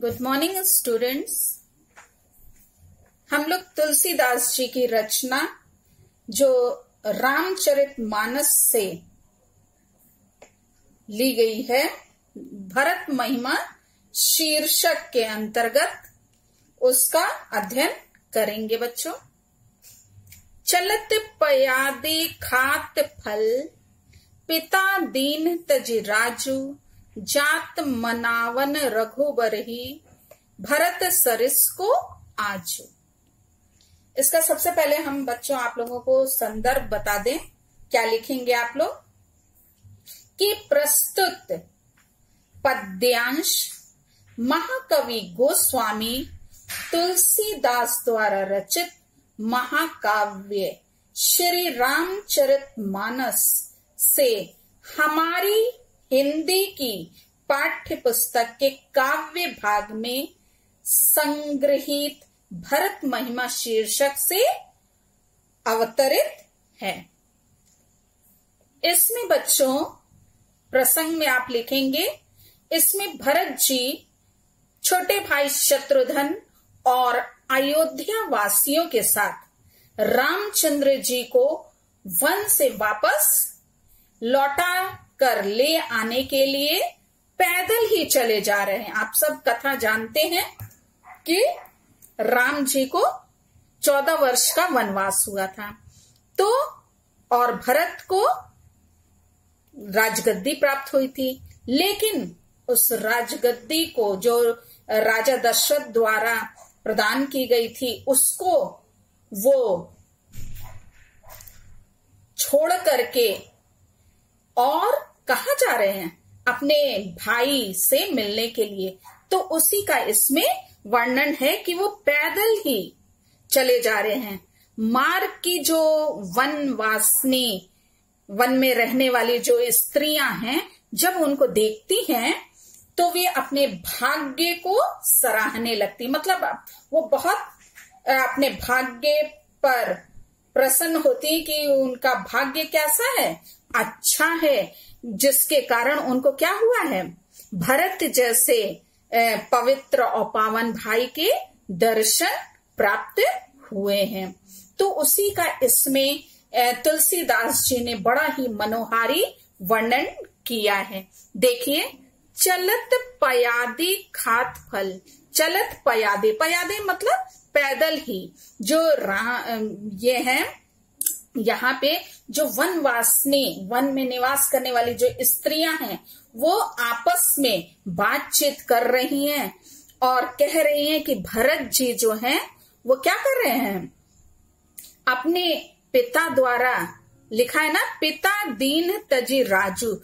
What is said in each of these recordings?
Good morning students हम लोग तुलसीदास जी की रचना, जो रामचरित मानस से ली गई है, भरत महिमा शीर्षक के अंतर्गत उसका अध्ययन करेंगे बच्चों। चलत पयादे खात फल, पिता दीन तज राजू जात मनावन रघुबर ही भरत सरिस को आजू। इसका सबसे पहले हम बच्चों आप लोगों को संदर्भ बता दें। क्या लिखेंगे आप लोग? कि प्रस्तुत पद्यांश महाकवि गोस्वामी तुलसीदास द्वारा रचित महाकाव्य श्री रामचरित मानस से हमारी हिंदी की पाठ्य पुस्तक के काव्य भाग में संग्रहित भरत महिमा शीर्षक से अवतरित है। इसमें बच्चों, प्रसंग में आप लिखेंगे, इसमें भरत जी, छोटे भाई शत्रुघ्न और अयोध्या वासियों के साथ रामचंद्र जी को वन से वापस लौटा कर ले आने के लिए पैदल ही चले जा रहे हैं। आप सब कथा जानते हैं कि राम जी को चौदह वर्ष का वनवास हुआ था। तो और भरत को राजगद्दी प्राप्त हुई थी। लेकिन उस राजगद्दी को जो राजा दशरथ द्वारा प्रदान की गई थी, उसको वो छोड़ करके और कहा जा रहे हैं? अपने भाई से मिलने के लिए। तो उसी का इसमें वर्णन है कि वो पैदल ही चले जा रहे हैं। मार्ग की जो वनवासनी वन में रहने वाली जो स्त्रियाँ हैं, जब उनको देखती हैं तो वे अपने भाग्य को सराहने लगती। मतलब वो बहुत अपने भाग्य पर प्रसन्न होती कि उनका भाग्य कैसा है? अच्छा है। जिसके कारण उनको क्या हुआ है? भरत जैसे पवित्र और पावन भाई के दर्शन प्राप्त हुए हैं। तो उसी का इसमें तुलसीदास जी ने बड़ा ही मनोहारी वर्णन किया है। देखिए, चलत पयादे खात फल। चलत पयादे। पयादे मतलब पैदल ही। जो ये है यहाँ पे जो वनवासनी वन में निवास करने वाली जो स्त्रियाँ हैं, वो आपस में बातचीत कर रही हैं और कह रही हैं कि, भरत जी जो हैं, वो क्या कर रहे हैं? अपने पिता द्वारा लिखा है ना, पिता दीन तजी राजू।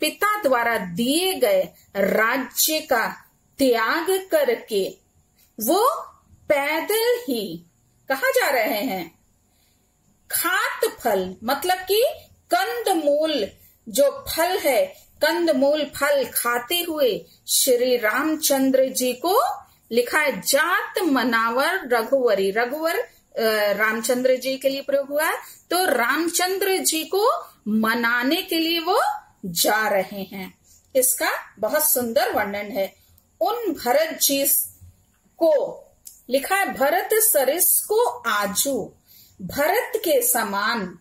पिता द्वारा दिए गए राज्य का त्याग करके वो पैदल ही कहा जा रहे हैं। खात फल मतलब कि कंद मूल जो फल है कंद मूल फल खाते हुए श्री रामचंद्र जी को लिखा है, जात मनावर रघुवरी। रघुवर रामचंद्र जी के लिए प्रयोग हुआ है। तो रामचंद्र जी को मनाने के लिए वो जा रहे हैं। इसका बहुत सुंदर वर्णन है। उन भरत जी को लिखा है, भरत सरिस को आजू। भरत के समान,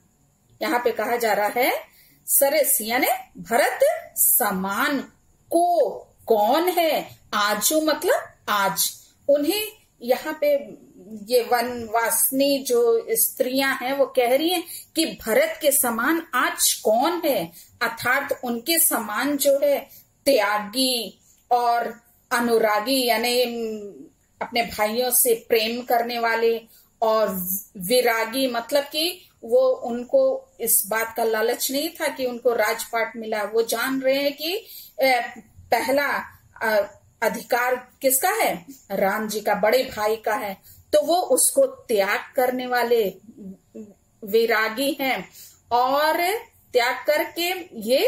यहाँ पे कहा जा रहा है, सरस, यानी भरत समान। को, कौन है? आजू मतलब आज। उन्हें यहाँ पे ये वनवासनी जो स्त्रियाँ हैं, वो कह रही हैं कि भरत के समान आज कौन है? अर्थात उनके समान जो है, त्यागी और अनुरागी, यानी अपने भाइयों से प्रेम करने वाले और विरागी मतलब कि वो उनको, इस बात का लालच नहीं था कि उनको राजपाट मिला। वो जान रहे हैं कि पहला अधिकार किसका है? राम जी का, बड़े भाई का है। तो वो उसको त्याग करने वाले विरागी हैं और त्याग करके ये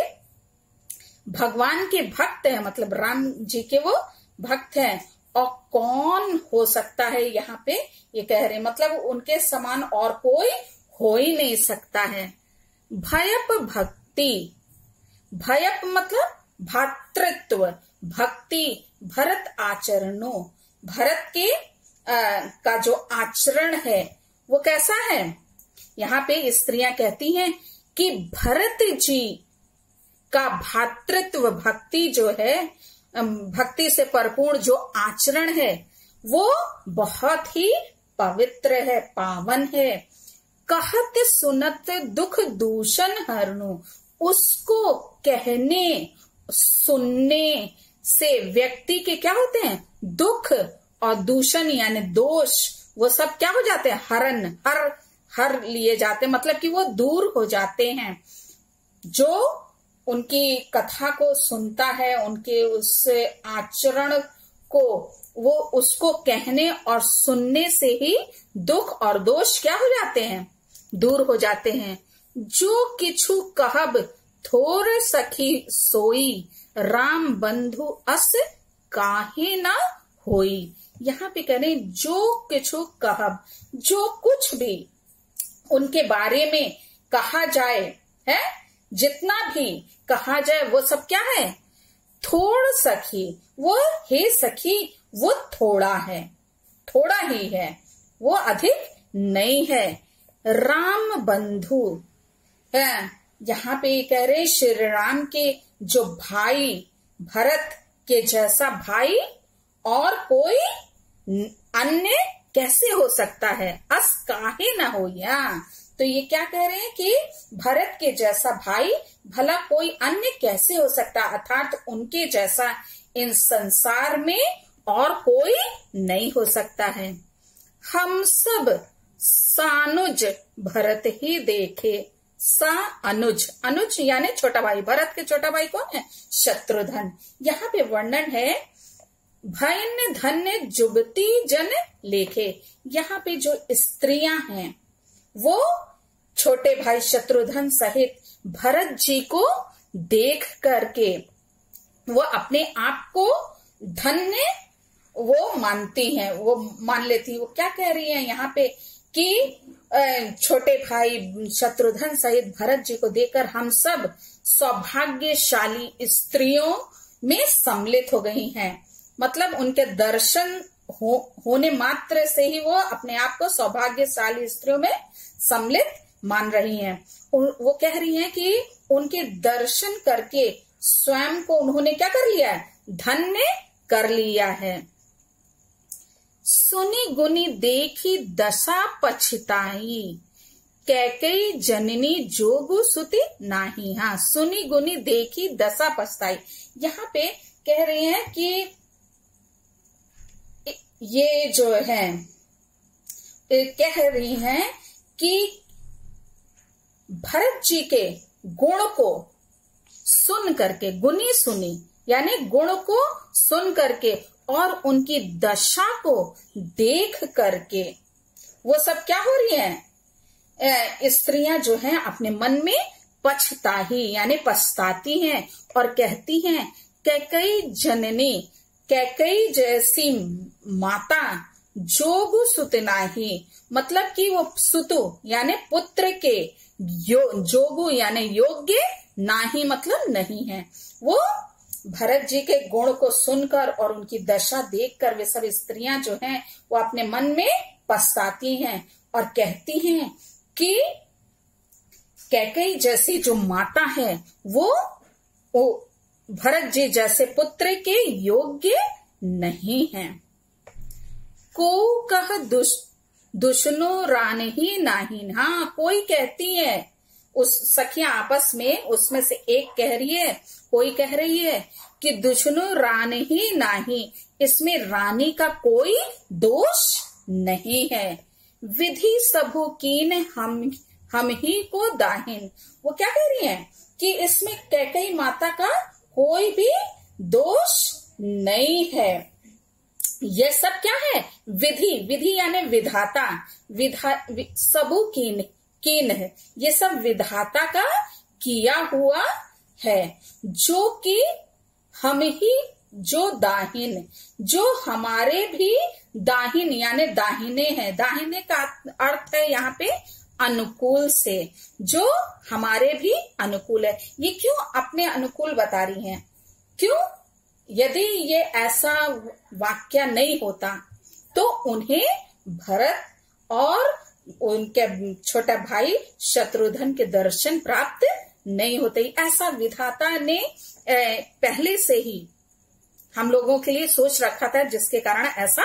भगवान के भक्त हैं मतलब राम जी के वो भक्त हैं। और कौन हो सकता है यहाँ पे? ये कह रहे मतलब उनके समान और कोई हो ही नहीं सकता है। भयप भक्ति। भयप मतलब भातृत्व भक्ति भरत आचरणों। भरत के आ, का जो आचरण है वो कैसा है? यहाँ पे स्त्रियाँ कहती हैं कि भरत जी का भातृत्व भक्ति जो है भक्ति से भरपूर जो आचरण है, वो बहुत ही पवित्र है, पावन है। कहत सुनत दुख दूषण हरणु उसको कहने, सुनने से व्यक्ति के क्या होते हैं? दुख और दूषण यानी दोष, वो सब क्या हो जाते हैं? हरण, हर हर लिए जाते मतलब कि वो दूर हो जाते हैं। जो उनकी कथा को सुनता है, उनके उस आचरण को, वो उसको कहने और सुनने से ही दुख और दोष क्या हो जाते हैं? दूर हो जाते हैं। जो किछु कहब, थोर सखी सोई, राम बंधु अस काहे ना होई। यहाँ पे कह रहे जो किछु कहब, जो कुछ भी उनके बारे में कहा जाए, है? जितना भी कहा जाए वो सब क्या है? थोड़ सखी, वो हे सखी, वो थोड़ा है। थोड़ा ही है, वो अधिक नहीं है। राम बंधु, है, यहाँ पे कह रहे श्री राम के जो भाई, भरत के जैसा भाई, और कोई अन्य कैसे हो सकता है? अस काहे ना हो या? तो ये क्या कह रहे हैं कि भरत के जैसा भाई भला कोई अन्य कैसे हो सकता? अर्थात उनके जैसा इन संसार में और कोई नहीं हो सकता है। हम सब सानुज भरत ही देखे। सा अनुज। अनुज यानी छोटा भाई। भरत के छोटा भाई कौन है? शत्रुधन। यहाँ पे वर्णन है, भयन धन्य जुबती जन लेखे। यहाँ पे जो स्त्रियाँ हैं वो छोटे भाई शत्रुधन सहित भरत जी को देख करके वो अपने आप को धन्य वो मानती हैं, वो मान लेती वो क्या कह रही है यहाँ पे कि छोटे भाई शत्रुधन सहित भरत जी को देखकर हम सब सौभाग्यशाली स्त्रियों में सम्मिलित हो गई हैं। मतलब उनके दर्शन हो, होने मात्र से ही वो अपने आप को सौभाग्यशाली स्त्रियों में सम्मिलित मान रही हैं। वो कह रही हैं कि उनके दर्शन करके स्वयं को उन्होंने क्या कर लिया है? धन्य कर लिया है। सुनी गुनी देखी दशा पछताई कैकई जननी जोगु सुति नाही। हाँ सुनी गुनी देखी दशा पछताई। यहाँ पे कह रहे हैं कि ये जो है कह रही हैं कि भरत जी के गुण को सुन करके, गुनी सुनी, यानी गुण को सुन करके और उनकी दशा को देख करके, वो सब क्या हो रही हैं? स्त्रियाँ जो हैं, अपने मन में पछताही, यानी पछताती हैं और कहती हैं कई जननी कैकई जैसी माता जोग सुतनाही मतलब कि वो सुतु यानी पुत्र के यो, जोगु यानी योग्य नाही मतलब नहीं है। वो भरत जी के गुण को सुनकर और उनकी दशा देखकर वे सब स्त्रियाँ जो हैं वो अपने मन में पछताती हैं और कहती हैं कि कैकई जैसी जो माता है वो, वो भरत जी जैसे पुत्र के योग्य नहीं है। को कह दुष, दुष्णो रान ही नाही। हाँ कोई कहती है, उस सखिया आपस में, उसमें से एक कह रही है, कोई कह रही है कि दुष्णु रान ही नाही। इसमें रानी का कोई दोष नहीं है। विधि सबू कीन हम हम ही को दाहिन। वो क्या कह रही है कि इसमें कैकई माता का कोई भी दोष नहीं है। ये सब क्या है? विधि। विधि यानी विधाता। विधा वि, सबू कीन कीन है। ये सब विधाता का किया हुआ है। जो कि हम ही जो दाहिन। जो हमारे भी दाहिन यानी दाहिने हैं। दाहिने का अर्थ है यहाँ पे अनुकूल से, जो हमारे भी अनुकूल है। ये क्यों अपने अनुकूल बता रही हैं? क्यों? यदि ये ऐसा वाक्य नहीं होता तो उन्हें भरत और उनके छोटा भाई शत्रुघ्न के दर्शन प्राप्त नहीं होते। ऐसा विधाता ने पहले से ही हम लोगों के लिए सोच रखा था, जिसके कारण ऐसा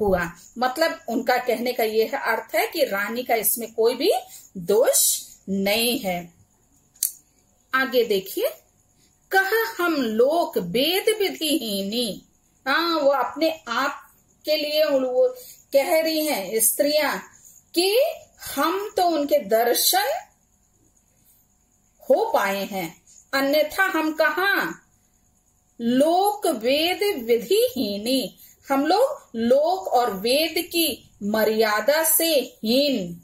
हुआ। मतलब उनका कहने का यह अर्थ है कि रानी का इसमें कोई भी दोष नहीं है। आगे देखिए। कह, हम लोग वेद विधिहीनी। हाँ वो अपने आप के लिए वो कह रही हैं, स्त्रियाँ, कि हम तो उनके दर्शन हो पाए हैं। अन्यथा हम कहा लोक वेद विधि विधिहीनी हम लोग लोक और वेद की मर्यादा से हीन।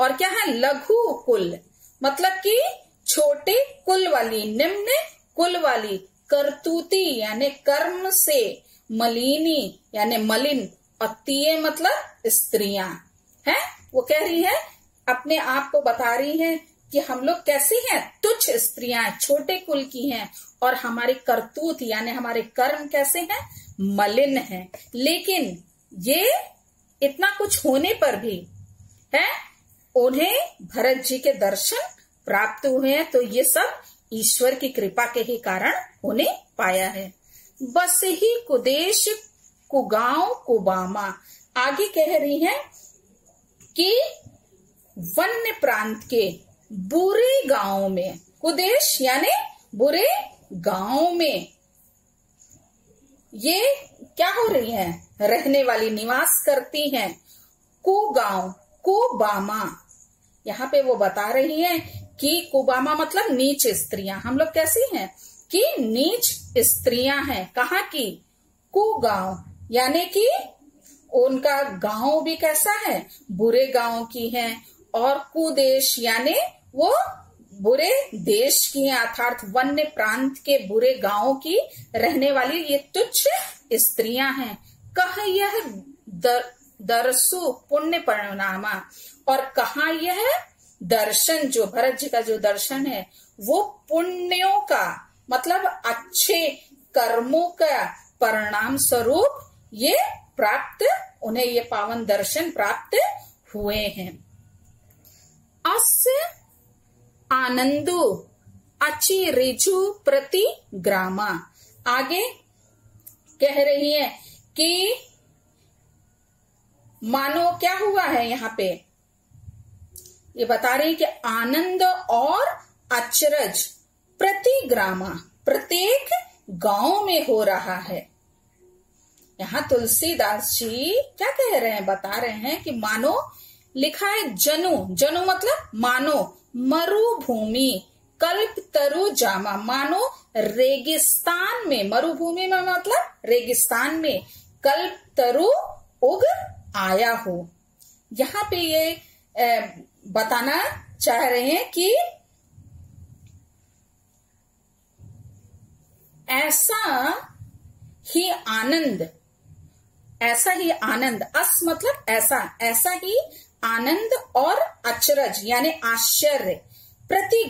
और क्या है? लघु कुल। मतलब कि छोटे कुल वाली, निम्न कुल वाली, करतूती यानी कर्म से मलिनी यानी मलिन और तीय मतलब स्त्रियाँ। हैं? वो कह रही है, अपने आप को बता रही है कि हम लोग कैसी हैं? तुच्छ स्त्रियाँ छोटे कुल की हैं। और हमारे करतूत, यानी हमारे कर्म कैसे हैं? मलिन हैं। लेकिन ये इतना कुछ होने पर भी, है? उन्हें भरत जी के दर्शन प्राप्त हुए हैं तो ये सब ईश्वर की कृपा के ही कारण होने पाया है। बस ही कुदेश, कुगांव, कुबामा। आगे कह रही है कि वन्य प्रांत के बुरे गाँव में, कुदेश यानी बुरे गाँव में ये क्या हो रही है? रहने वाली निवास करती हैं। कुगांव, कुबामा। यहाँ पे वो बता रही है कि कुबामा मतलब नीच स्त्रियाँ। हम लोग कैसी हैं? कि नीच स्त्रियाँ हैं। कहा की कुगांव, यानी कि उनका गाँव भी कैसा है? बुरे गाँव की है। और कुदेश, यानी वो बुरे देश की अर्थात वन्य प्रांत के बुरे गाँव की रहने वाली ये तुच्छ स्त्रियाँ हैं। कहा यह दर, दरसु पुण्य परिणामा। और कहा यह दर्शन जो भरत जी का जो दर्शन है वो पुण्यों का मतलब अच्छे कर्मों का परिणाम स्वरूप ये प्राप्त उन्हें ये पावन दर्शन प्राप्त हुए हैं। अस्य आनंदो अचि रिजु प्रति ग्रामा। आगे कह रही है कि मानो क्या हुआ है यहाँ पे? ये बता रही है कि आनंद और अचरज प्रति ग्रामा, प्रत्येक गाँव में हो रहा है। यहाँ तुलसीदास जी क्या कह रहे हैं? बता रहे हैं कि मानो लिखा है जनु। जनु मतलब मानो। मरुभूमि, कल्प तरु जामा। मानो रेगिस्तान में, मरुभूमि में मतलब रेगिस्तान में कल्प तरु उग आया हो। यहाँ पे ये बताना चाह रहे हैं कि ऐसा ही आनंद, ऐसा ही आनंद, अस मतलब ऐसा ऐसा ही आनंद और अचरज, यानी आश्चर्य, प्रति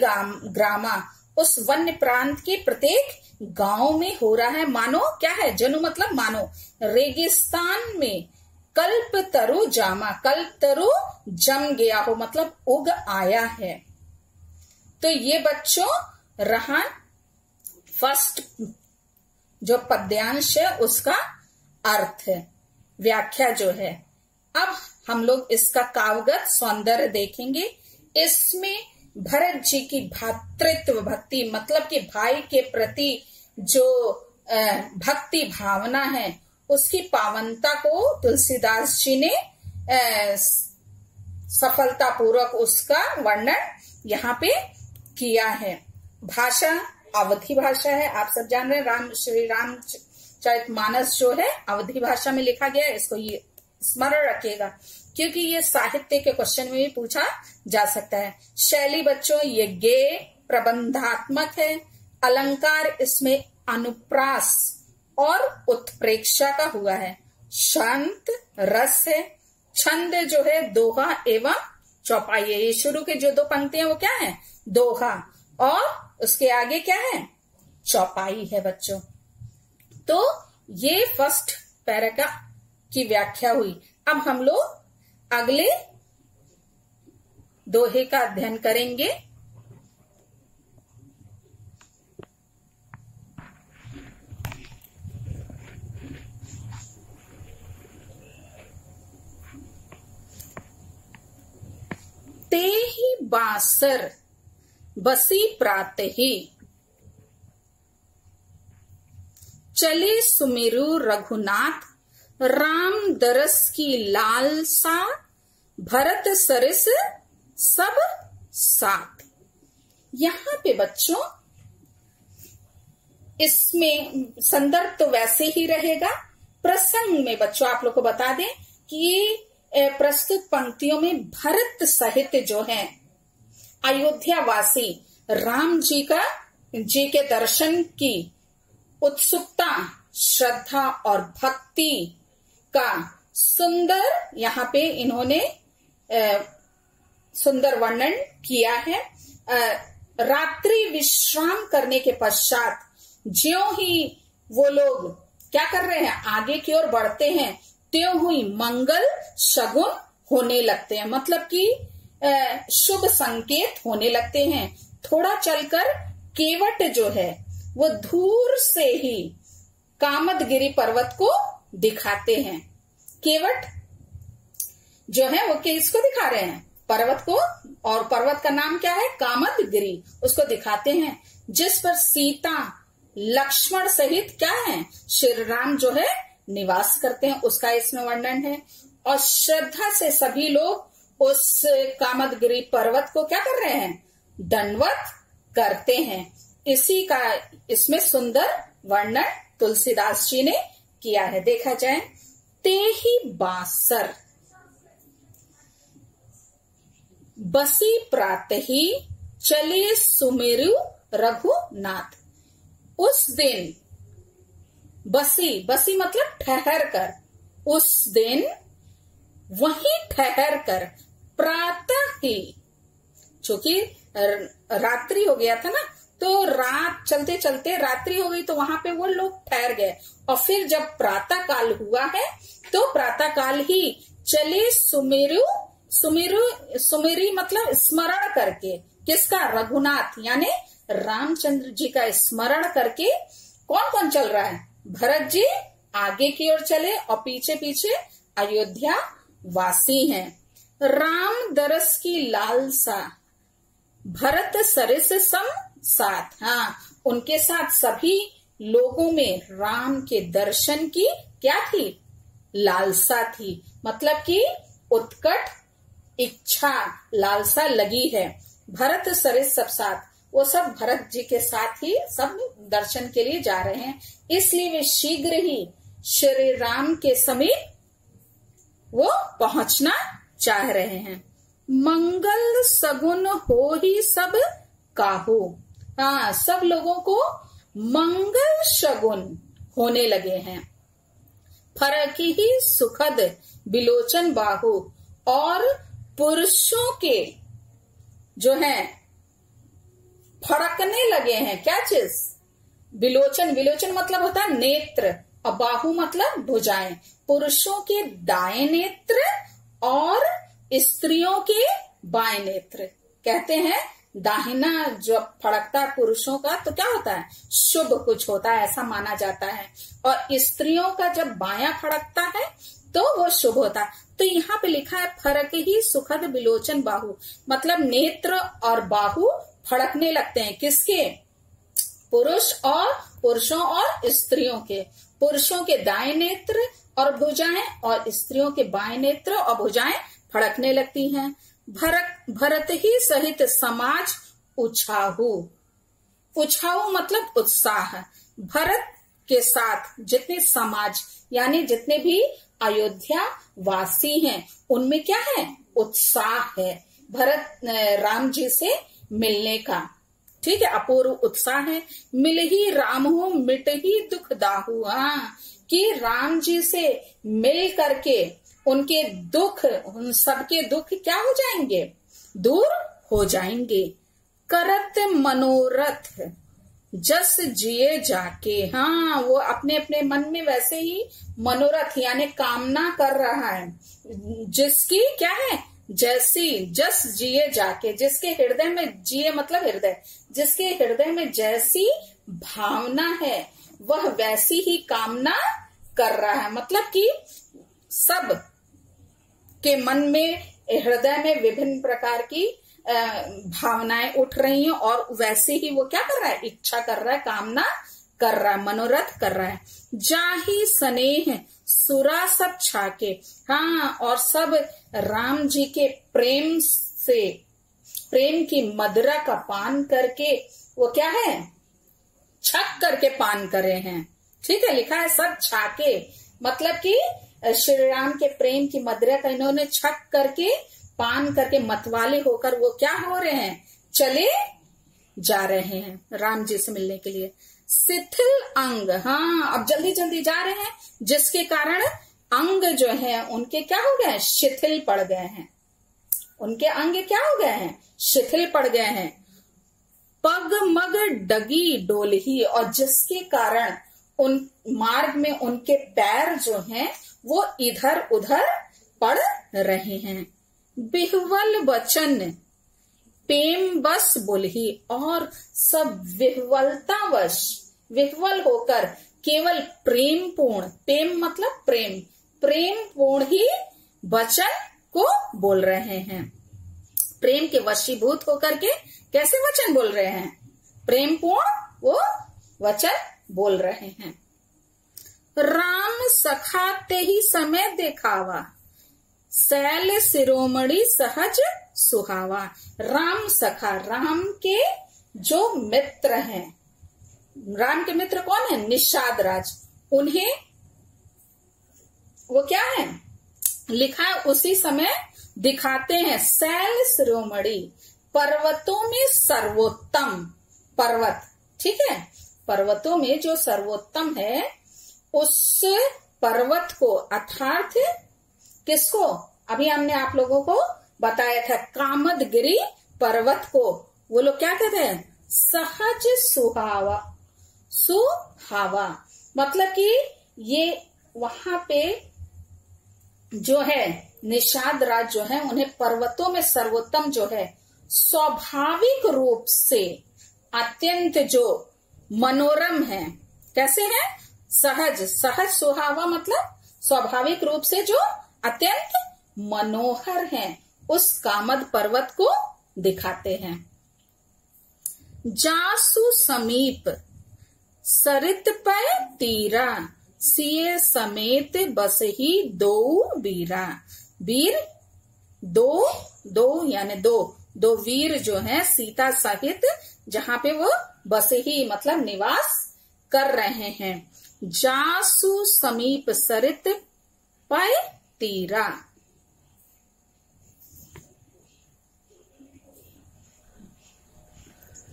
ग्रामा, उस वन्य प्रांत के प्रत्येक गाँव में हो रहा है। मानो, क्या है? जनु मतलब मानो। रेगिस्तान में कल्प तरु जामा, कल्प तरु जम गया हो मतलब उग आया है। तो ये बच्चों, रहा फ़र्स्ट जो पद्यांश है, उसका अर्थ है, व्याख्या जो है। अब हम लोग इसका कावगत सौंदर्य देखेंगे। इसमें भरत जी की भातृत्व भक्ति मतलब कि भाई के प्रति जो भक्ति भावना है, उसकी पावनता को तुलसीदास जी ने सफलता पूर्वक उसका वर्णन यहाँ पे किया है। भाषा अवधि भाषा है, आप सब जान रहे हैं, राम, श्री राम चरित मानस जो है, अवधि भाषा में लिखा गया है, इसको ये स्मरण रखिएगा, क्योंकि ये साहित्य के क्वेश्चन में भी पूछा जा सकता है। शैली बच्चों, ये गे प्रबंधात्मक है। अलंकार इसमें अनुप्रास और उत्प्रेक्षा का हुआ है। शांत रस है। छंद जो है, दोहा एवं चौपाई है। ये शुरू के जो दो पंक्तियाँ वो क्या है? दोहा। और उसके आगे क्या है? चौपाई है बच्चों। तो ये फ़र्स्ट पैराग्रा की व्याख्या हुई। अब हम लोग अगले दोहे का अध्ययन करेंगे। ते ही बासर बसी प्रात ही चले सुमेरु रघुनाथ राम दरस की लालसा, भरत सरस, सब साथ। यहाँ पे बच्चों, इसमें संदर्भ तो वैसे ही रहेगा। प्रसंग में बच्चों, आप लोग को बता दें कि प्रस्तुत पंक्तियों में भरत सहित जो है अयोध्या वासी राम जी का, जी के दर्शन की उत्सुकता, श्रद्धा और भक्ति का सुंदर, यहाँ पे इन्होंने सुंदर वर्णन किया है। रात्रि विश्राम करने के पश्चात ज्यो ही वो लोग क्या कर रहे हैं, आगे की ओर बढ़ते हैं, त्यों हुई मंगल शगुन होने लगते हैं। मतलब कि शुभ संकेत होने लगते हैं। थोड़ा चलकर केवट जो है, वो दूर से ही कामदगिरी पर्वत को दिखाते हैं। केवट जो है, वो किसको दिखा रहे हैं। पर्वत को, और पर्वत का नाम क्या है? कामदगिरी। उसको दिखाते हैं। जिस पर सीता, लक्ष्मण सहित क्या है? श्री राम जो है, निवास करते हैं। उसका इसमें वर्णन है। और श्रद्धा से सभी लोग उस कामद गिरी पर्वत को क्या कर रहे हैं? दंडवत करते हैं। इसी का, इसमें सुंदर वर्णन तुलसीदास जी ने किया है। देखा जाए ते ही बासर। बसी प्रात ही चले सुमेरु रघुनाथ। उस दिन, बसी बसी मतलब ठहर कर। उस दिन वही ठहर कर, प्रातः ही। चूँकि रात्रि हो गया था ना तो रात, चलते चलते रात्रि हो गई तो वहाँ पे वो लोग ठहर गए। और फिर जब प्रातः काल हुआ है तो प्रातः काल ही चले सुमेरु सुमेरु, सुमेरी मतलब स्मरण करके, किसका? रघुनाथ, यानी रामचंद्र जी का स्मरण करके कौन कौन चल रहा है? भरत जी आगे की ओर चले और पीछे पीछे अयोध्या वासी हैं। राम दरस की लालसा, भरत सरिस सम साथ। हाँ उनके साथ सभी लोगों में राम के दर्शन की क्या थी? लालसा थी। मतलब कि उत्कट इच्छा, लालसा लगी है। भरत सरिस सब साथ। वो सब भरत जी के साथ ही सब दर्शन के लिए जा रहे हैं। इसलिए वे शीघ्र ही श्री राम के समीप वो पहुँचना चाह रहे हैं। मंगल सगुन हो ही सब काहू। हाँ सब लोगों को मंगल शगुन होने लगे हैं। फरक ही सुखद, बिलोचन बाहु, और पुरुषों के जो है, फड़कने लगे हैं। क्या चीज़? बिलोचन बिलोचन मतलब होता है नेत्र और बाहु मतलब भुजाएँ। पुरुषों के दाएँ नेत्र और स्त्रियों के बाएँ नेत्र। कहते हैं दाहिना जो फड़कता पुरुषों का तो क्या होता है? शुभ कुछ होता है, ऐसा माना जाता है। और स्त्रियों का जब बाया फड़कता है तो वो शुभ होता है। तो यहाँ पे लिखा है, फरक ही सुखद विलोचन बाहु। मतलब नेत्र और बाहु फड़कने लगते हैं। किसके? पुरुष और पुरुषों और स्त्रियों के। पुरुषों के दाएँ नेत्र और भुजाएँ और स्त्रियों के बाएँ नेत्र और भुजाएँ फड़कने लगती हैं। भरत भरत ही सहित समाज उछाहू। उछाहू मतलब उत्साह। भरत के साथ जितने समाज, यानी जितने भी अयोध्या वासी हैं, उनमें क्या है? उत्साह है। भरत राम जी से मिलने का। ठीक है, अपूर्व उत्साह है। मिल ही राम हो, मिट ही दुख दाहू। हाँ कि राम जी से मिल करके उनके दुख, उन सबके दुख क्या हो जाएँगे? दूर हो जाएँगे। करत मनोरथ, जस जिए जाके। हाँ वो अपने अपने मन में वैसे ही मनोरथ, यानी कामना कर रहा है। जिसकी क्या है? जैसी, जस जिए जाके। जिसके हृदय में जिए मतलब हृदय। जिसके हृदय में जैसी भावना है, वह वैसी ही कामना कर रहा है। मतलब कि सब के मन में हृदय में विभिन्न प्रकार की भावनाएँ उठ रही हैं और वैसे ही वो क्या कर रहा है? इच्छा कर रहा है, कामना कर रहा है, मनोरथ कर रहा है। जाही स्नेह, सुरा सब छाके। हाँ और सब राम जी के प्रेम से, प्रेम की मदरा का पान करके, वो क्या है? छक करके पान करे हैं। ठीक है, लिखा है सब छाके। मतलब कि श्री राम के प्रेम की मदरा का इन्होंने छक करके, पान करके मतवाले होकर वो क्या हो रहे हैं? चले जा रहे हैं राम जी से मिलने के लिए। शिथिल अंग हाँ अब जल्दी जल्दी जा रहे हैं, जिसके कारण अंग जो है, उनके क्या हो गए हैं? शिथिल पड़ गए हैं। उनके अंग क्या हो गए हैं? शिथिल पड़ गए हैं। पग मग डगी डोलही, और जिसके कारण उन, मार्ग में उनके पैर जो हैं वो इधर उधर पढ़ रहे हैं। बिहवल वचन प्रेम बस बोलही, और सब विह्वलतावश, विह्वल होकर केवल प्रेम पूर्ण प्रेम मतलब प्रेम प्रेम पूर्ण ही वचन को बोल रहे हैं। प्रेम के वशीभूत होकर के कैसे वचन बोल रहे हैं? प्रेम पूर्ण वो वचन बोल रहे हैं। राम सखाते ही समय देखावा। सैल सिरोमणि सहज सुहावा। राम सखा, राम के जो मित्र हैं। राम के मित्र कौन है? निषाद राज। उन्हें वो क्या है? लिखा है, उसी समय दिखाते हैं सैल शिरोमणि पर्वतों में सर्वोत्तम। पर्वत, ठीक है? पर्वतों में जो सर्वोत्तम है उस पर्वत को अर्थार्थ किसको? अभी हमने आप लोगों को बताया था, कामदगिरी पर्वत को। वो लोग क्या कहते हैं? सहज सुहावा। सुहावा। मतलब कि ये वहाँ पे जो है, निषाद राज जो है, उन्हें पर्वतों में सर्वोत्तम जो है, स्वाभाविक रूप से अत्यंत जो मनोरम है। कैसे है? सहज सहज सुहावा मतलब स्वाभाविक रूप से जो अत्यंत मनोहर है, उस कामद पर्वत को दिखाते हैं। जासु समीप, सरित पर तीरा, सिए समेत बस ही दो बीरा वीर, दो दो यानी दो दो वीर जो है सीता सहित, जहाँ पे वो बस ही मतलब निवास कर रहे हैं। जासु समीप सरित पय तीरा।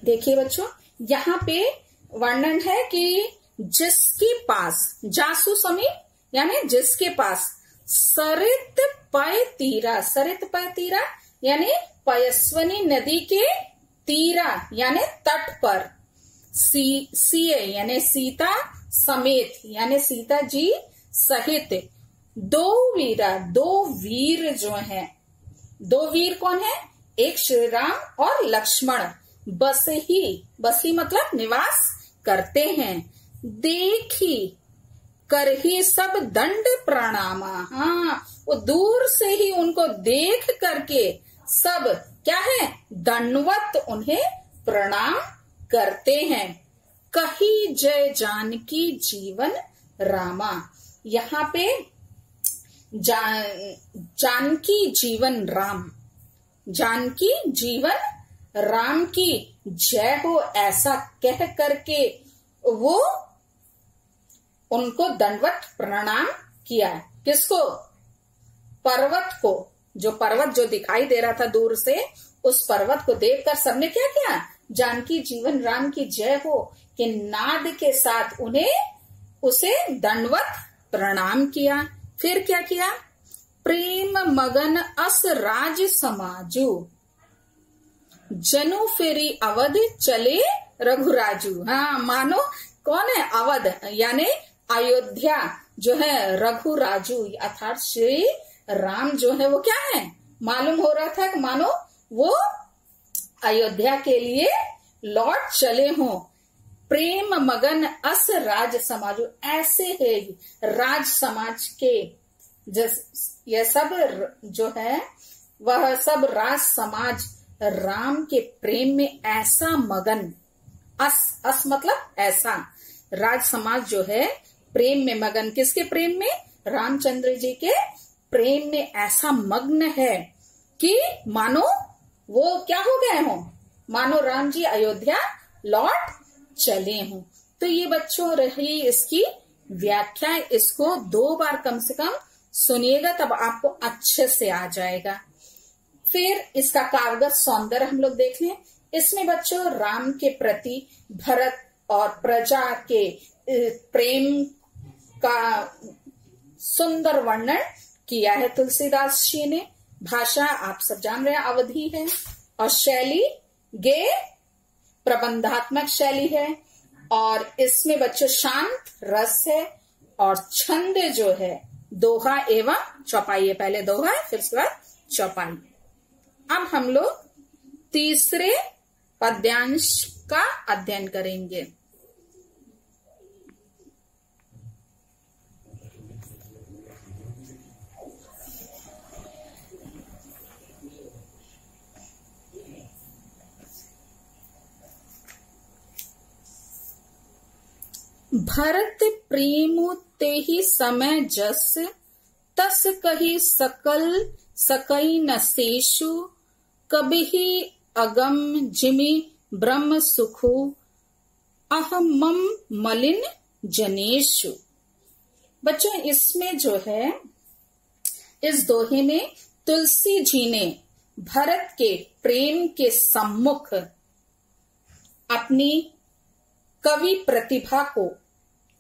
देखिए बच्चों, यहाँ पे वर्णन है कि जिसके पास, जासु समीप, यानी जिसके पास सरित पय तीरा, सरित पय तीरा, यानी पयस्वनी नदी के तीरा, यानी तट पर, सी, सीए, यानी सीता समेत, यानी सीता जी सहित। दो वीरा, दो वीर जो हैं। दो वीर कौन है? एक श्री राम और लक्ष्मण। बस ही बस ही मतलब निवास करते हैं। देखी कर ही सब दंड प्रणामा। हाँ वो दूर से ही उनको देख करके सब, क्या है? दंडवत उन्हें प्रणाम करते हैं। कही जय जानकी जीवन रामा। यहाँ पे जान जानकी जीवन राम। जानकी जीवन राम की जय हो ऐसा कह करके वो उनको दंडवत प्रणाम किया। किसको? पर्वत को। जो पर्वत जो दिखाई दे रहा था दूर से, उस पर्वत को देखकर सबने क्या किया? जानकी जीवन राम की जय हो। कि नाद के साथ उन्हें उसे दंडवत प्रणाम किया। फिर क्या किया? प्रेम मगन अस राज समाजू। जनु फेरी अवध चले रघुराजू। हाँ मानो कौन है अवध? यानी अयोध्या जो है रघुराजू, अर्थात श्री राम जो है वो क्या है? मालूम हो रहा था कि मानो वो अयोध्या के लिए लौट चले हों। प्रेम मगन अस राज समाज। ऐसे है राज समाज के। यह सब जो है, वह सब राज समाज राम के प्रेम में ऐसा मगन। अस अस मतलब ऐसा। राज समाज जो है, प्रेम में मगन। किसके प्रेम में? रामचंद्र जी के प्रेम में ऐसा मग्न है कि मानो वो क्या हो गए हो? मानो राम जी अयोध्या लौट चले हूँ। तो ये बच्चों रही इसकी व्याख्या। इसको दो बार कम से कम सुनिएगा, तब आपको अच्छे से आ जाएगा। फिर इसका कारगर सौंदर्य हम लोग देख लें। इसमें बच्चों, राम के प्रति भरत और प्रजा के प्रेम का सुंदर वर्णन किया है तुलसीदास जी ने। भाषा आप सब जान रहे हैं, अवधि है। और शैली गे प्रबंधात्मक शैली है और इसमें बच्चों शांत, रस है और छंद जो है, दोहा एवं चौपाई है। पहले दोहा है फिर उसके बाद चौपाई। अब हम लोग तीसरे पद्यांश का अध्ययन करेंगे। भरत प्रेम ते ही समय जस, तस कही सकल, सकई न शेषु कभी अगम जिमि ब्रह्म सुखु अहमम मलिन जनेशु। बच्चों, इसमें जो है, इस दोहे में तुलसी जी ने भरत के प्रेम के सम्मुख अपनी कवि प्रतिभा को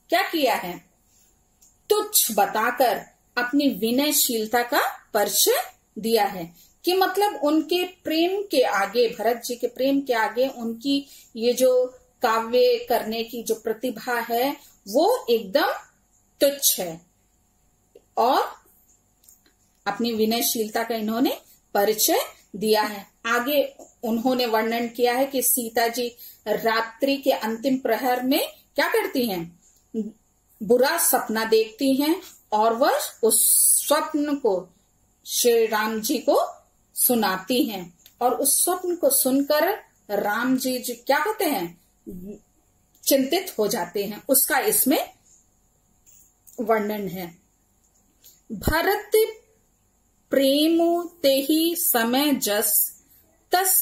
क्या किया है? तुच्छ बताकर अपनी विनयशीलता का परिचय दिया है कि मतलब उनके प्रेम के आगे, भरत जी के प्रेम के आगे उनकी ये जो काव्य करने की जो प्रतिभा है, वो एकदम तुच्छ है। और अपनी विनयशीलता का इन्होंने परिचय दिया है। आगे उन्होंने वर्णन किया है कि सीता जी रात्रि के अंतिम प्रहर में क्या करती हैं? बुरा सपना देखती हैं और वह उस स्वप्न को, श्री राम जी को सुनाती हैं। और उस स्वप्न को सुनकर राम जी जी क्या होते हैं? चिंतित हो जाते हैं। उसका इसमें वर्णन है। भरत प्रेम ते ही समय जस तस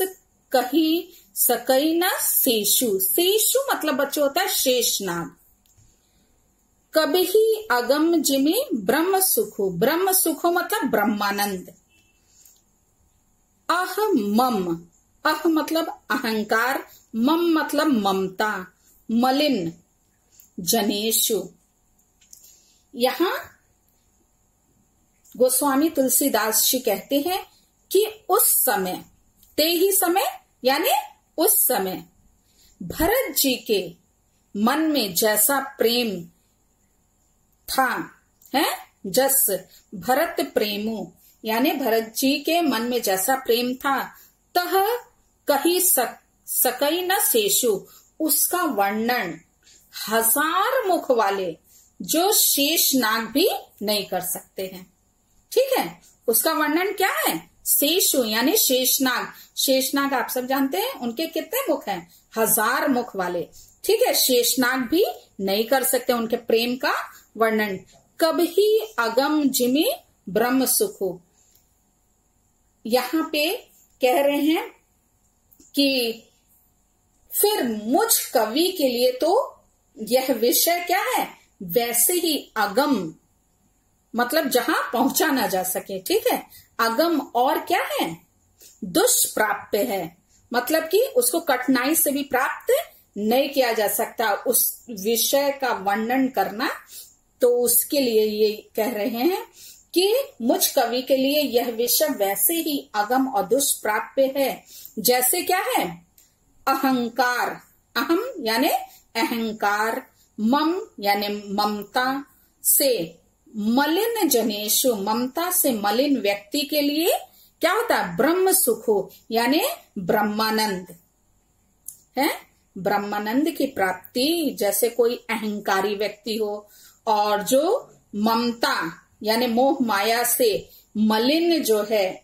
कही सकई न शेषु। शेषु मतलब बच्चों होता है शेषनाग कभी अगम जिमे ब्रह्म सुखो। ब्रह्म सुखो मतलब ब्रह्मानंद। अह मम। अह मतलब अहंकार। मम मतलब ममता। मलिन। जनेशु। यहाँ गोस्वामी तुलसीदास जी कहते हैं कि उस समय ते ही समय यानी उस समय। भरत जी के मन में जैसा प्रेम था है? जस भरत प्रेमो यानी भरत जी के मन में जैसा प्रेम था तह कही सक, सकई न शेषु उसका वर्णन हज़ार मुख वाले जो शेष नाग भी नहीं कर सकते हैं। ठीक है? उसका वर्णन क्या है? शेषु, यानी शेषनाग। शेषनाग आप सब जानते हैं, उनके कितने मुख हैं? हज़ार मुख वाले। ठीक है, शेषनाग भी नहीं कर सकते उनके प्रेम का वर्णन। कभी अगम जिमी ब्रह्म सुखो। यहाँ पे कह रहे हैं कि फिर मुझ कवि के लिए तो यह विषय क्या है? वैसे ही अगम। मतलब जहाँ पहुँचा ना जा सके, ठीक है? अगम और क्या है? दुष्प्राप्य है। मतलब कि उसको कठिनाई से भी प्राप्त नहीं किया जा सकता। उस विषय का वर्णन करना तो उसके लिए ये कह रहे हैं कि मुझ कवि के लिए यह विषय वैसे ही अगम और दुष्प्राप्य है। जैसे क्या है? अहंकार। अहम यानी अहंकार। मम यानी ममता से। मलिन जनेशु ममता से मलिन व्यक्ति के लिए क्या होता है? ब्रह्म सुखो, यानी ब्रह्मानंद। है? ब्रह्मानंद की प्राप्ति, जैसे कोई अहंकारी व्यक्ति हो, और जो ममता, यानी मोह माया से मलिन जो है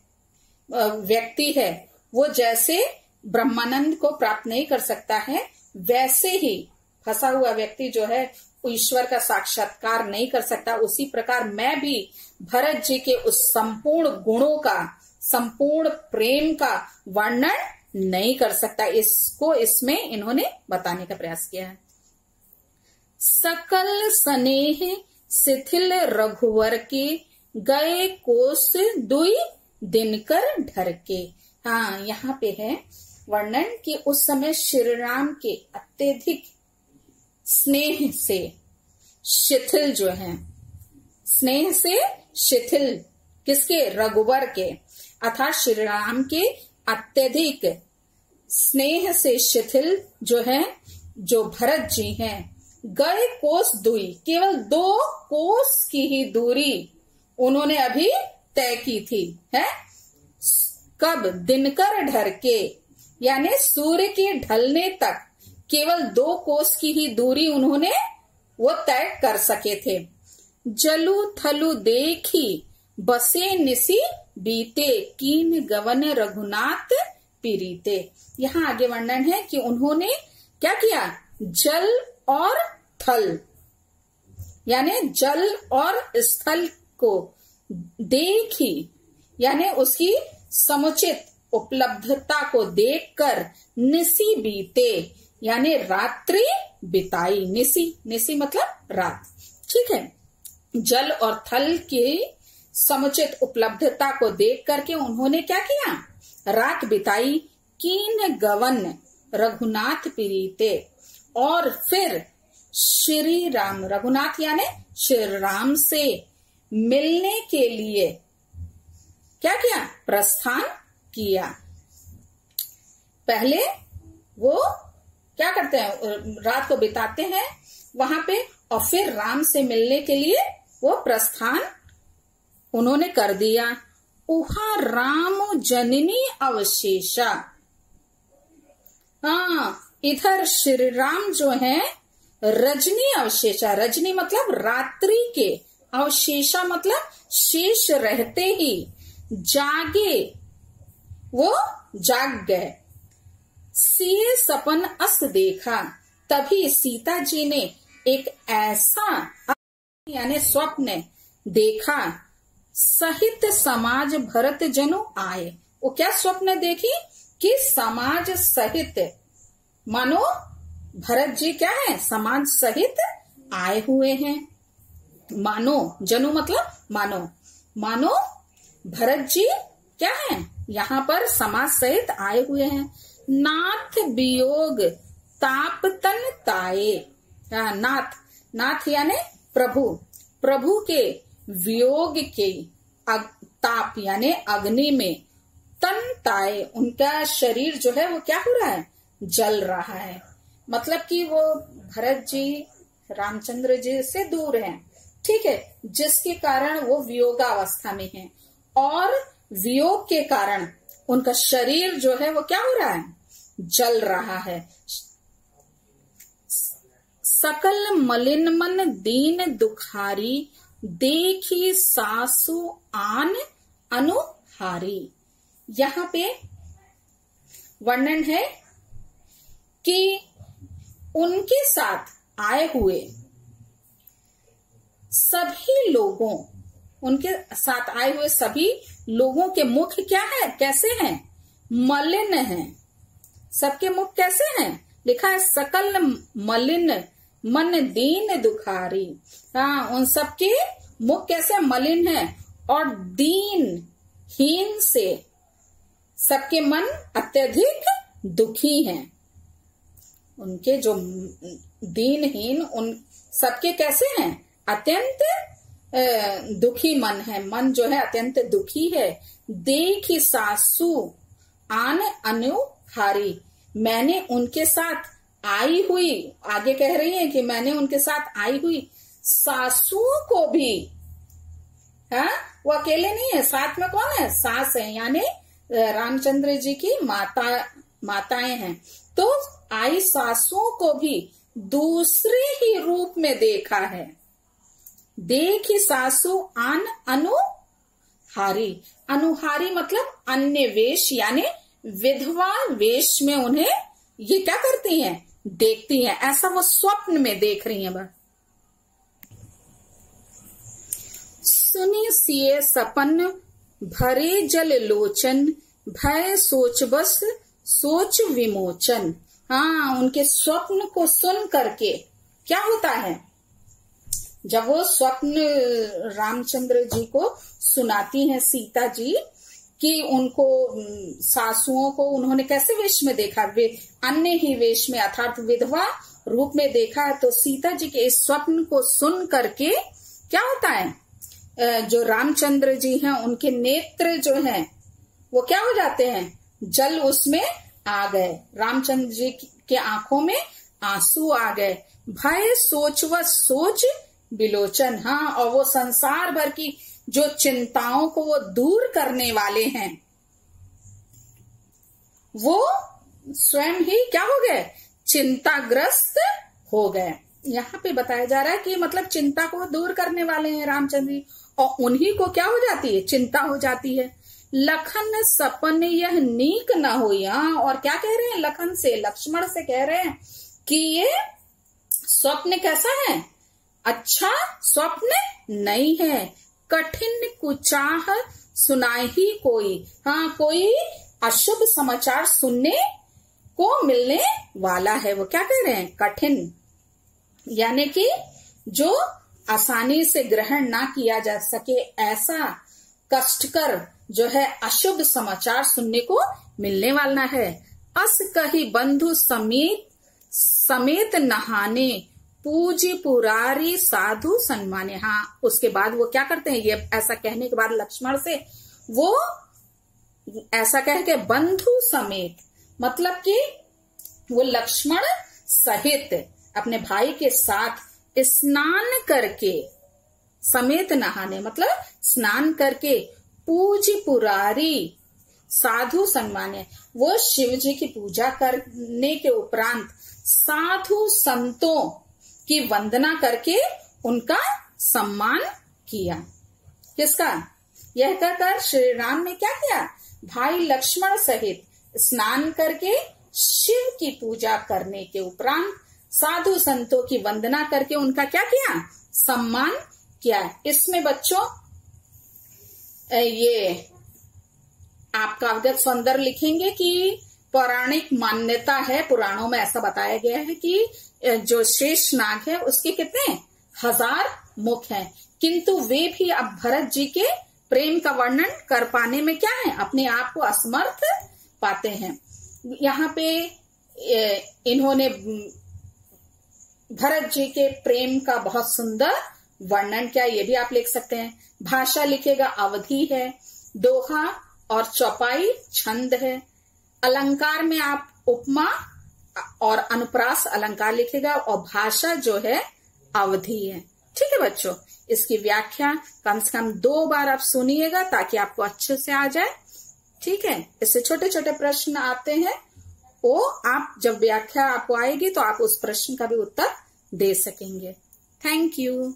व्यक्ति है, वो जैसे ब्रह्मानंद को प्राप्त नहीं कर सकता है, वैसे ही फंसा हुआ व्यक्ति जो है ईश्वर का साक्षात्कार नहीं कर सकता। उसी प्रकार मैं भी भरत जी के उस संपूर्ण गुणों का, संपूर्ण प्रेम का वर्णन नहीं कर सकता। इसको इसमें इन्होंने बताने का प्रयास किया है। सकल स्नेह शिथिल रघुवर के, गए कोस दुई दिनकर ढर के हाँ यहाँ पे है वर्णन कि उस समय श्री राम के अत्यधिक स्नेह से शिथिल जो है। स्नेह से शिथिल किसके? रघुवर के। अर्थात श्री राम के अत्यधिक स्नेह से शिथिल जो है, जो भरत जी हैं। गए कोस दुई, केवल दो कोस की ही दूरी उन्होंने अभी तय की थी, है? कब? दिनकर ढर के, यानी सूर्य के ढलने तक। केवल दो कोस की ही दूरी उन्होंने वो तय कर सके थे। जलु थलु देखी, बसे निसी बीते, कीन गवन रघुनाथ पीरीते। यहाँ आगे वर्णन है कि उन्होंने क्या किया? जल और थल, यानी जल और स्थल को देखी, यानी उसकी समुचित उपलब्धता को देखकर निसी बीते। यानी रात्रि बिताई, निसी निसी मतलब रात। ठीक है? जल और थल की समुचित उपलब्धता को देख करके उन्होंने क्या किया? रात बिताई, कीन गवन रघुनाथ पीरीते और फिर श्री राम, रघुनाथ यानी श्री राम से मिलने के लिए क्या किया? प्रस्थान किया। पहले वो क्या करते हैं? रात को बिताते हैं वहाँ पे और फिर राम से मिलने के लिए वो प्रस्थान उन्होंने कर दिया। उहा राम जननी अवशेषा। हाँ इधर श्री राम जो है, रजनी अवशेषा। रजनी मतलब रात्रि के। अवशेषा मतलब शेष रहते ही। जागे। वो जाग गए। सीए सपन अस देखा। तभी सीता जी ने एक ऐसा यानी स्वप्न देखा। सहित समाज भरत जनु आए। वो क्या स्वप्न देखी? कि समाज सहित मानो भरत जी क्या है? समाज सहित आए हुए हैं। मानो, जनु मतलब मानो। मानो भरत जी क्या है? यहाँ पर समाज सहित आए हुए हैं। नाथ वियोग ताप तन ताए नाथ। नाथ यानी प्रभु। प्रभु के वियोग के अग, ताप यानी अग्नि में तन ताए उनका शरीर जो है वो क्या हो रहा है? जल रहा है। मतलब कि वो भरत जी रामचंद्र जी से दूर हैं। ठीक है? जिसके कारण वो वियोगावस्था में हैं। और वियोग के कारण उनका शरीर जो है वो क्या हो रहा है? जल रहा है। सकल मलिन मन दीन दुखारी, देखी सासु आन अनुहारी। यहाँ पे वर्णन है कि उनके साथ आए हुए सभी लोगों उनके साथ आए हुए सभी लोगों के मुख क्या है? कैसे हैं? मलिन हैं। सबके मुख कैसे हैं? लिखा है, सकल मलिन, मन दीन दुखारी। हाँ उन सबके मुख कैसे मलिन है? और दीन, हीन से सबके मन अत्यधिक दुखी हैं। उनके जो दीनहीन उन सबके कैसे हैं? अत्यंत दुखी मन है। मन जो है, अत्यंत दुखी है। देखी सासू, आन अनुहारी मैंने उनके साथ आई हुई। आगे कह रही है कि मैंने उनके साथ आई हुई। सासुओं को भी। है? वो अकेले नहीं है। साथ में कौन है? सास है। यानी रामचंद्र जी की माता, माताएँ हैं। तो आई सासुओं को भी दूसरे ही रूप में देखा है। देखी सासु अन अनुहारी। अनुहारी मतलब अन्य वेश, यानी विधवा वेश में उन्हें ये क्या करती हैं? देखती हैं। ऐसा वो स्वप्न में देख रही हैं बस। सुनी सिए सपन, भरे जल लोचन, भय सोच बस, सोच विमोचन। हाँ उनके स्वप्न को सुन करके क्या होता है? जब वो स्वप्न रामचंद्र जी को सुनाती हैं सीता जी कि उनको सासुओं को उन्होंने कैसे वेश में देखा? वे अन्य ही वेश में, अर्थात विधवा रूप में देखा है तो सीता जी के इस स्वप्न को सुन करके क्या होता है? जो रामचंद्र जी हैं, उनके नेत्र जो हैं, वो क्या हो जाते हैं? जल उसमें आ गए। रामचंद्र जी के आँखों में आँसू आ गए। भय सोच व सोच बिलोचन हाँ और वो संसार भर की जो चिंताओं को वो दूर करने वाले हैं, वो स्वयं ही क्या हो गए? चिंताग्रस्त हो गए। यहाँ पे बताया जा रहा है कि मतलब चिंता को दूर करने वाले हैं रामचंद्र जी, और उन्हीं को क्या हो जाती है? चिंता हो जाती है। लखन सपन यह नीक न हो और क्या कह रहे हैं? लखन से, लक्ष्मण से कह रहे हैं कि ये स्वप्न कैसा है? अच्छा स्वप्न नहीं है। कठिन कुचाह सुनाई ही कोई। हाँ कोई अशुभ समाचार सुनने को मिलने वाला है वो। क्या कह रहे हैं? कठिन। यानी कि जो आसानी से ग्रहण ना किया जा सके, ऐसा कष्टकर जो है अशुभ समाचार सुनने को मिलने वाला है। अस कही बंधु समेत समेत नहाने पूजी पुरारी साधु सम्माने हाँ उसके बाद वो क्या करते हैं? ये ऐसा कहने के बाद लक्ष्मण से, वो ऐसा कह के बंधु समेत मतलब कि वो लक्ष्मण सहित अपने भाई के साथ स्नान करके, समेत नहाने मतलब स्नान करके पूज पुरारी साधु सम्मान्य वो शिव जी की पूजा करने के उपरांत साधु संतों की वंदना करके उनका सम्मान किया। किसका? यह कहकर श्री राम ने क्या किया? भाई लक्ष्मण सहित स्नान करके शिव की पूजा करने के उपरांत साधु संतों की वंदना करके उनका क्या किया? सम्मान किया। इसमें बच्चों ये आपका अवगत सौंदर्य लिखेंगे कि पौराणिक मान्यता है, पुराणों में ऐसा बताया गया है कि जो शेष नाग है, उसके कितने? हज़ार मुख हैं। किंतु वे भी अब भरत जी के प्रेम का वर्णन कर पाने में क्या है? अपने आप को असमर्थ पाते हैं। यहाँ पे इन्होंने भरत जी के प्रेम का बहुत सुंदर वर्णन क्या, ये भी आप लिख सकते हैं। भाषा लिखेगा अवधि है, दोहा और चौपाई छंद है। अलंकार में आप उपमा और अनुप्रास अलंकार लिखेगा और भाषा जो है अवधि है। ठीक है बच्चों, इसकी व्याख्या कम से कम दो बार आप सुनिएगा ताकि आपको अच्छे से आ जाए। ठीक है, इससे छोटे छोटे प्रश्न आते हैं। वो आप जब व्याख्या आपको आएगी तो आप उस प्रश्न का भी उत्तर दे सकेंगे। Thank you.